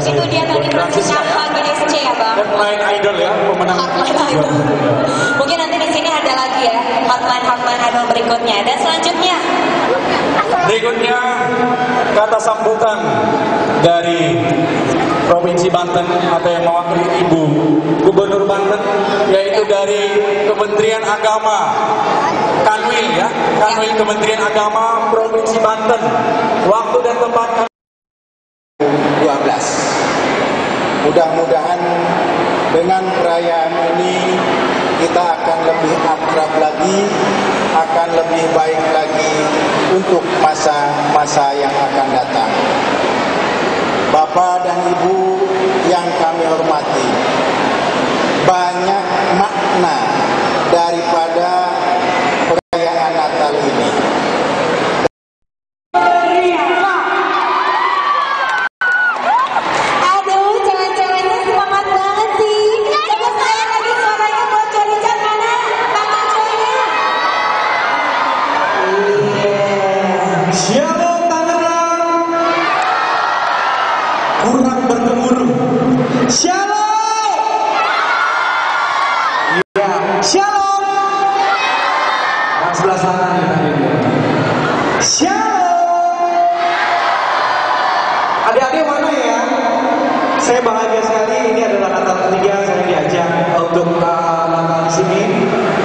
Itu dia tadi prosesnya HGSC ya bang. Hotline Idol ya, pemenang. Hotline Idol. Mungkin nanti di sini ada lagi ya hotline hotline idol berikutnya. Dan selanjutnya Berikutnya kata sambutan dari Provinsi Banten atau yang mewakili Ibu Gubernur Banten yaitu dari Kementerian Agama Kanwil ya Kanwil Kementerian Agama Provinsi Banten waktu dan tempat 12. Mudah-mudahan dengan perayaan ini kita akan lebih akrab lagi, akan lebih baik lagi untuk masa-masa yang akan datang. Bahagia sekali ini adalah Natal ketiga saya diajak untuk uh, di sini.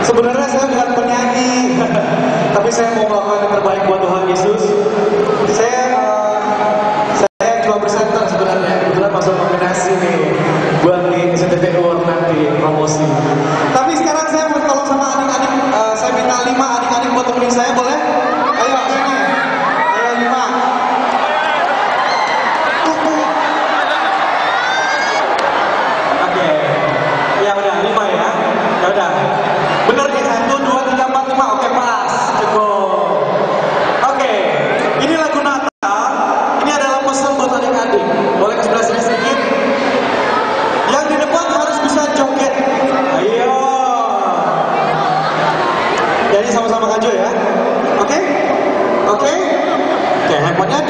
Sebenarnya saya bukan penyanyi tapi saya mau melakukan yang terbaik buat Tuhan Yesus saya uh, saya cuma presenter sebenarnya kebetulan masuk nominasi nih buat di SCTV Award nanti promosi tapi sekarang saya mau tolong sama adik-adik uh, saya minta lima adik-adik buat temenin saya boleh ayo sini ayo lima Oke, ya udah lima ya, ya udah. Bener nih satu, dua, tiga, empat, lima. Oke pas, cukup. Oke, ini lagu Natal. Ini adalah pesan buat adik-adik. Boleh ke sebelah sini sedikit. Yang di depan harus bisa joget. Ayo. Jadi sama-sama kaju ya. Oke? Oke?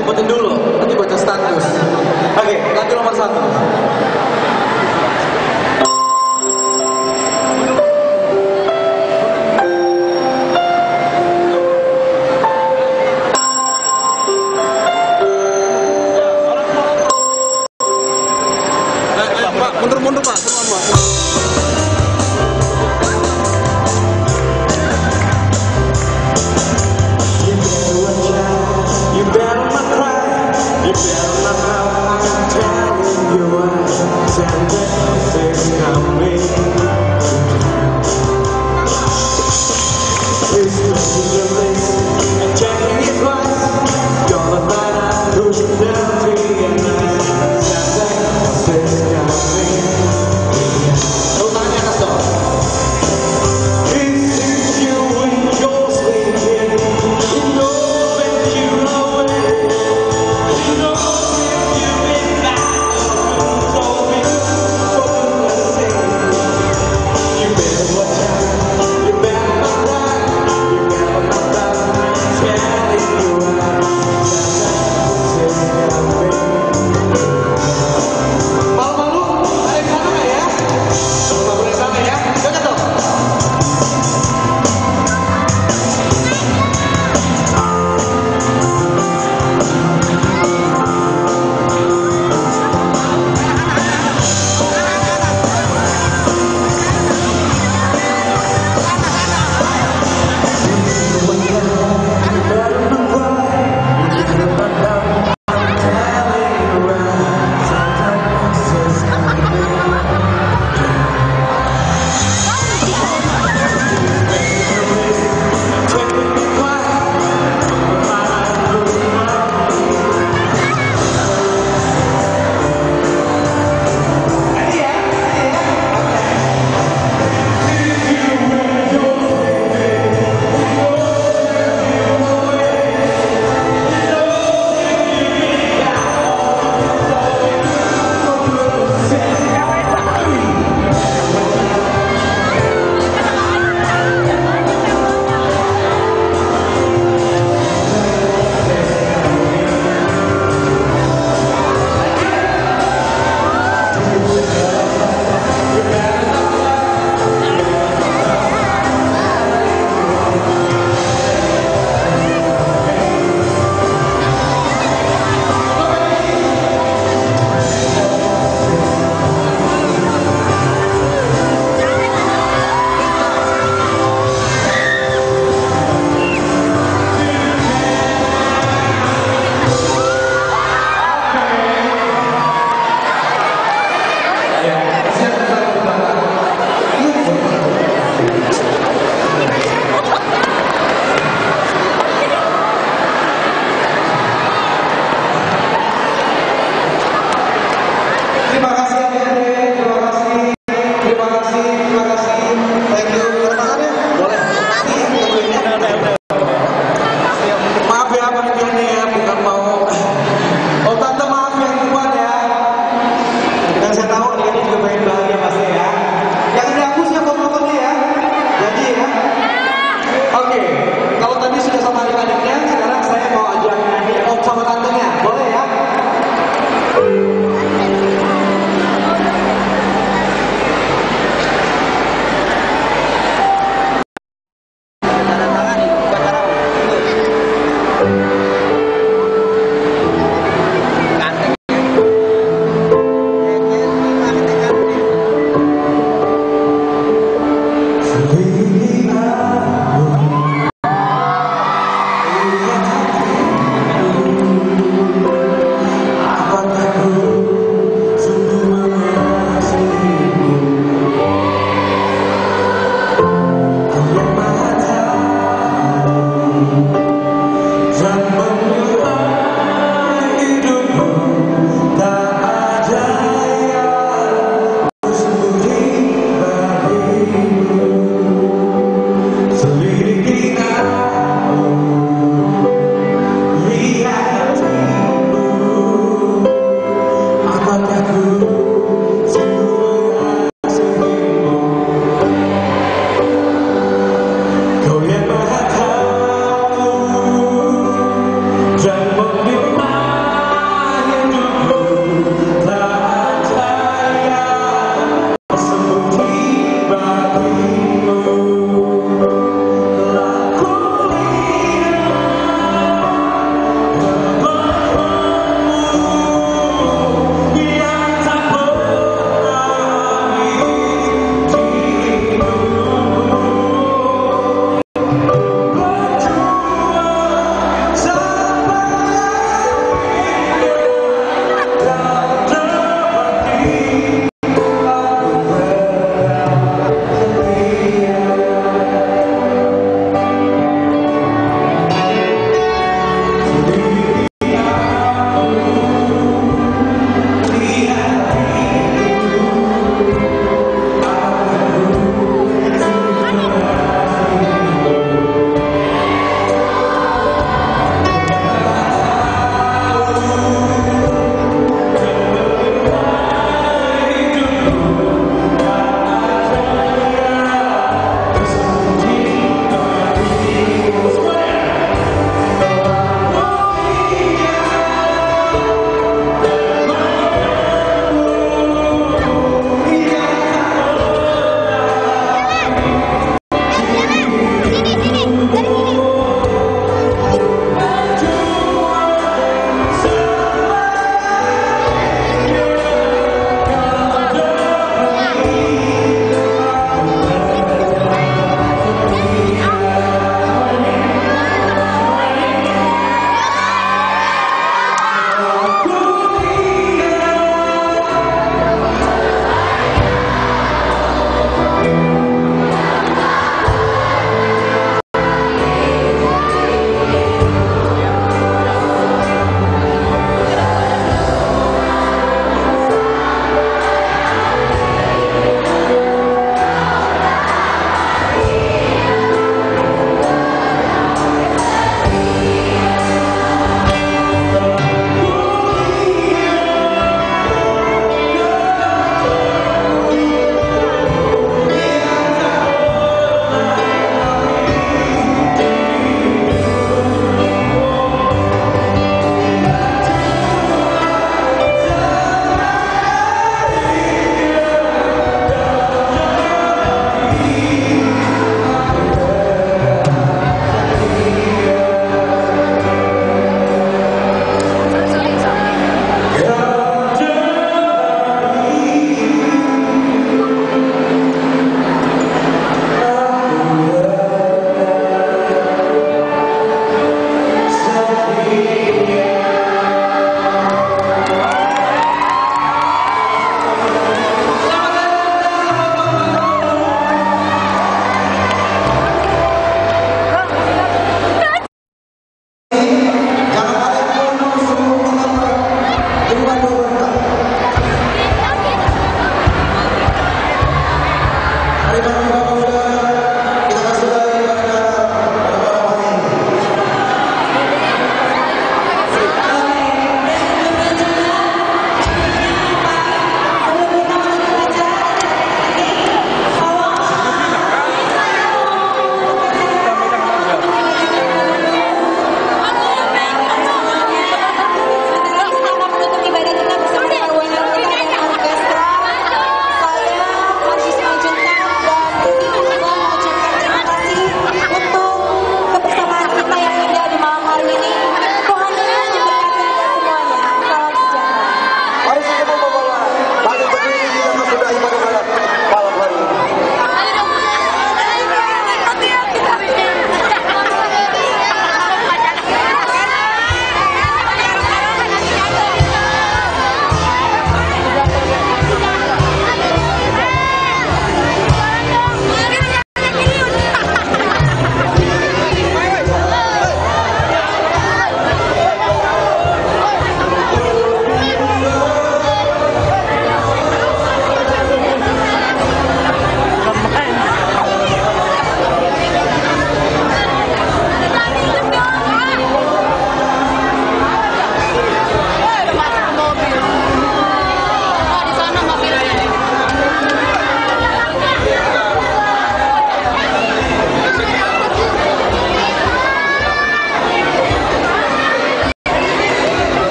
Jumputin dulu. Nanti baca status. Oke, lagu nomor satu.